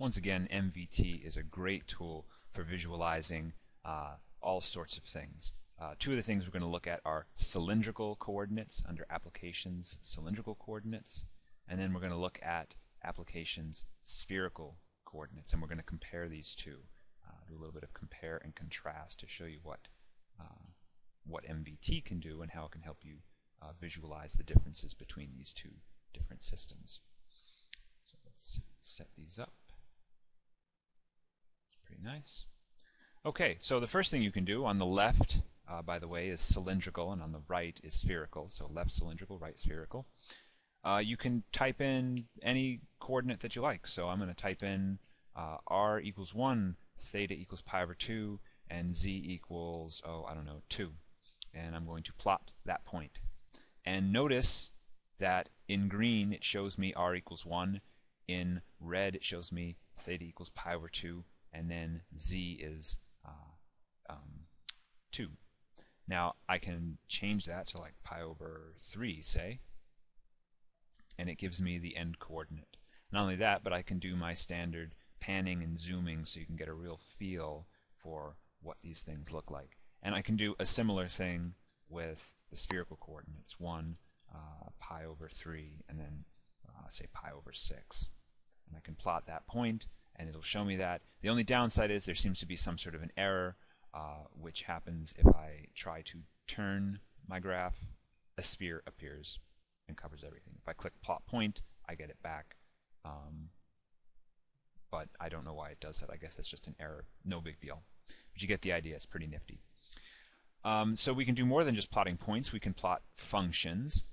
Once again, MVT is a great tool for visualizing uh, all sorts of things. Uh, two of the things we're going to look at are cylindrical coordinates under applications, cylindrical coordinates, and then we're going to look at applications, spherical coordinates, and we're going to compare these two, uh, do a little bit of compare and contrast to show you what uh, what MVT can do and how it can help you uh, visualize the differences between these two different systems. So let's set these up. Nice. Okay, so the first thing you can do on the left, uh, by the way, is cylindrical, and on the right is spherical. So left cylindrical, right spherical. Uh, you can type in any coordinate that you like. So I'm going to type in uh, r equals 1, theta equals pi over 2, and z equals, oh, I don't know, 2. And I'm going to plot that point. And notice that in green it shows me r equals 1, in red it shows me theta equals pi over 2, and then z is uh, um, 2. Now I can change that to like pi over 3, say, and it gives me the end coordinate. Not only that, but I can do my standard panning and zooming so you can get a real feel for what these things look like. And I can do a similar thing with the spherical coordinates, 1, uh, pi over 3, and then uh, say pi over 6. And I can plot that point, and it'll show me that. The only downside is there seems to be some sort of an error, uh, which happens if I try to turn my graph, a sphere appears and covers everything. If I click plot point, I get it back. Um, but I don't know why it does that. I guess that's just an error. No big deal. But you get the idea. It's pretty nifty. Um, so we can do more than just plotting points. We can plot functions.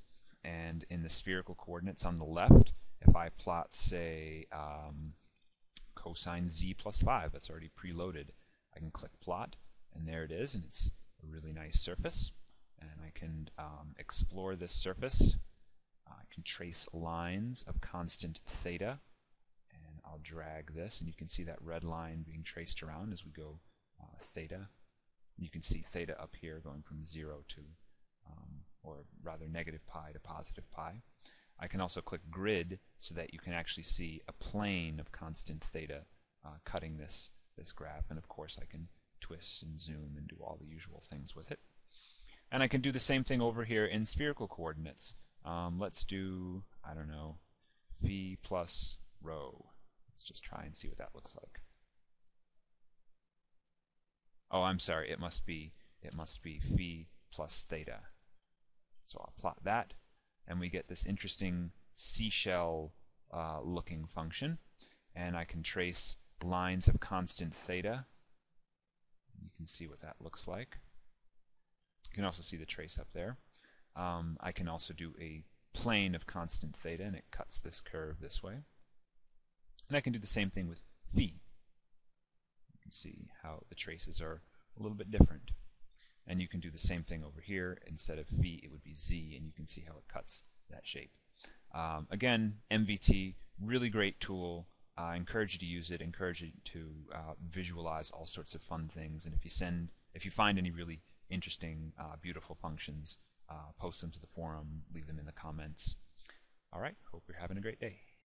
And in the spherical coordinates on the left, if I plot, say, um, cosine z plus 5, that's already preloaded, I can click plot, and there it is, and it's a really nice surface. And I can um, explore this surface. I can trace lines of constant theta, and I'll drag this, and you can see that red line being traced around as we go uh, theta. You can see theta up here going from 0 to, um, or rather negative pi to positive pi. I can also click grid so that you can actually see a plane of constant theta uh, cutting this, this graph. And of course I can twist and zoom and do all the usual things with it. And I can do the same thing over here in spherical coordinates. Um, let's do, I don't know, phi plus rho. Let's just try and see what that looks like. Oh, I'm sorry. It must be it must be phi plus theta. So I'll plot that, and we get this interesting seashell uh, looking function. And I can trace lines of constant theta. You can see what that looks like. You can also see the trace up there. Um, I can also do a plane of constant theta, and it cuts this curve this way. And I can do the same thing with phi You can see how the traces are a little bit different. And you can do the same thing over here. Instead of phi, it would be z, and you can see how it cuts that shape. Um, again, MVT, really great tool. Uh, I encourage you to use it. Encourage you to uh, visualize all sorts of fun things. And if you send, if you find any really interesting, uh, beautiful functions, uh, post them to the forum. Leave them in the comments. All right. Hope you're having a great day.